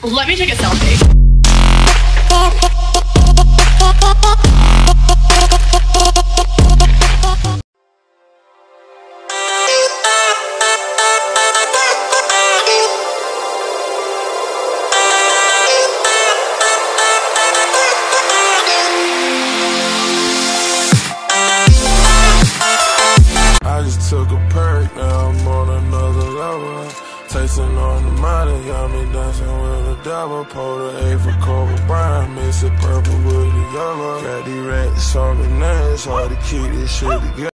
Let me take a selfie. I just took a perk, now Tasting on the money, got me dancing with the devil. Pull the A for Kobe Bryant, mix it purple with the yellow. Got these racks on now it's hard to keep this shit together.